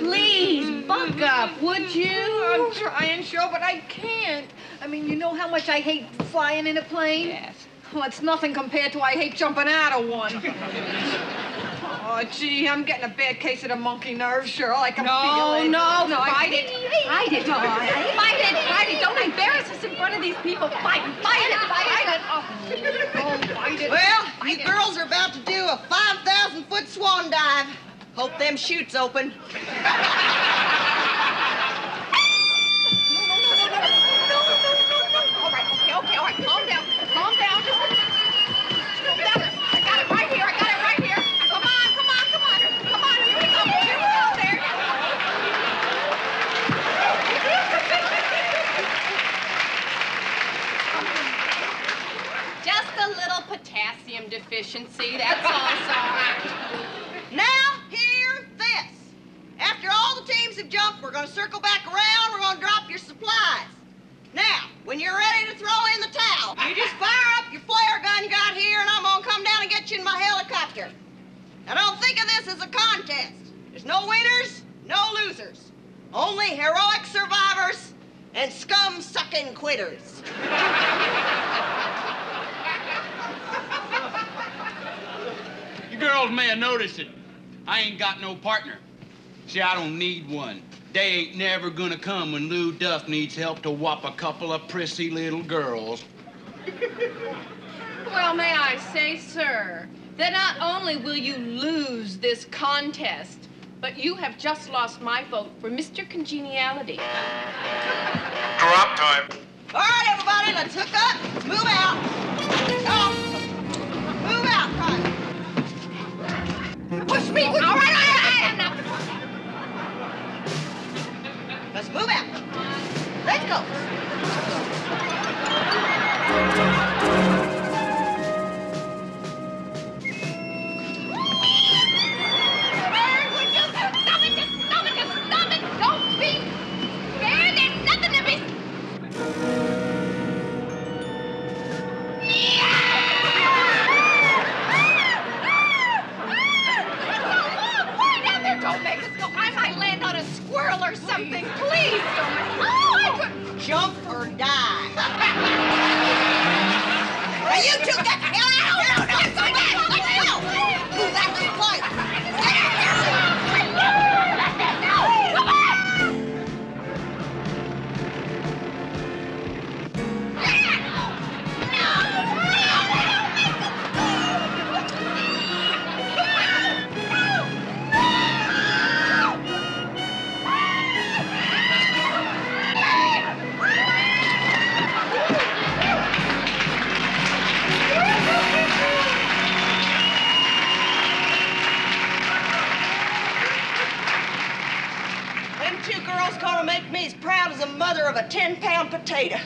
Please, buck up, would you? I'm trying, sure, but I can't. I mean, you know how much I hate flying in a plane? Yes. Well, it's nothing compared to I hate jumping out of one. oh, gee, I'm getting a bad case of the monkey nerves, sure. I can No, feel it. no, I- fight it. Fight it, all right. Fight it, fight it. Don't embarrass us in front of these people. Fight, fight it, fight it. Oh, fight it. Well, you girls are about to do a 5,000 foot swan dive. Hope them chutes open. All right, okay, okay, all right. Calm down. Calm down. Calm down. I got it right here. I got it right here. Come on, come on, come on. Come on, here we go. Here we go there. Just a little potassium deficiency, that's all, so. Now, hear this. After all the teams have jumped, we're going to circle back around. We're going to drop your supplies. Now, when you're ready to throw in the towel, you just fire up your flare gun you got here, and I'm going to come down and get you in my helicopter. Now, don't think of this as a contest. There's no winners, no losers. Only heroic survivors and scum-sucking quitters. You girls may have noticed it. I ain't got no partner. See, I don't need one. Day ain't never gonna come when Lou Duff needs help to whop a couple of prissy little girls. Well, may I say, sir, that not only will you lose this contest, but you have just lost my vote for Mr. Congeniality. Drop time. All right, everybody, let's hook up. Move out. Come on. Move out, Private. Push me. All right, all right, Don't make us go. I might land on a squirrel or something. Please don't Jump or die. now, you two get gonna make me as proud as a mother of a 10 pound potato.